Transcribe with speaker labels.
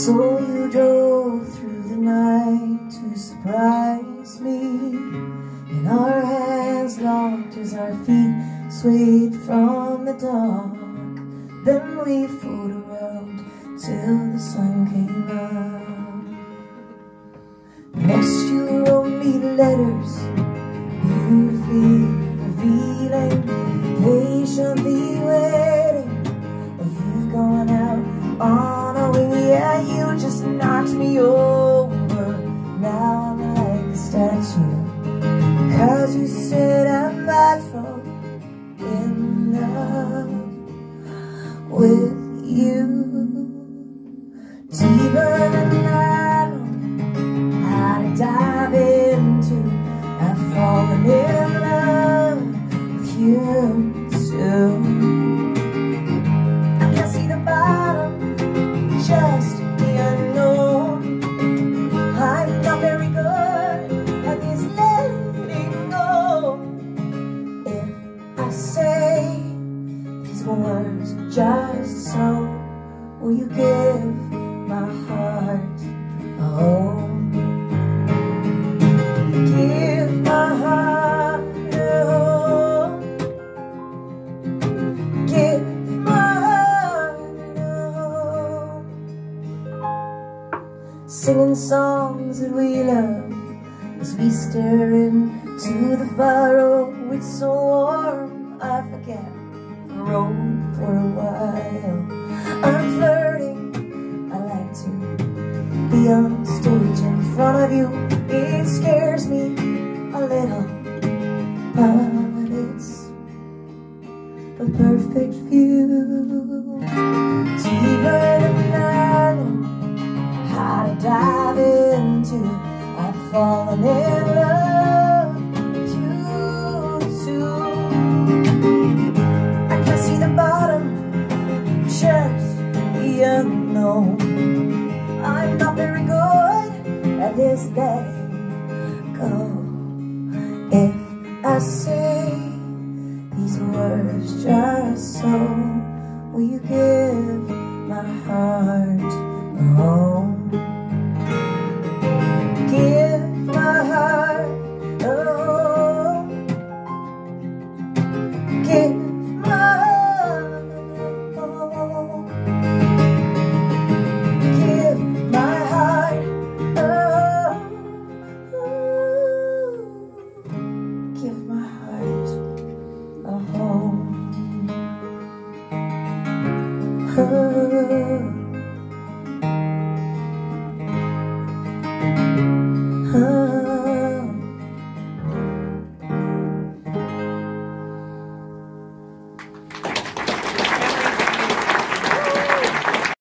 Speaker 1: So you drove through the night to surprise me. And our hands locked as our feet swayed from the dark. Then we fooled around till the sun came out Next you wrote me letters Beautifully revealing Patiently waiting. You've gone out on with you. Deeper than I know how to dive into these words just so Will you give my heart a home? Give my heart a home. Give my heart a home. Singing songs that we love As we stare into the fire Oh, it's so warm I forget for a while. I'm flirting I like to be on stage in front of you. It scares me a little But it's the perfect view. Deeper than I know how to dive into. I've fallen in love this letting go If I say these words just so Will you give my heart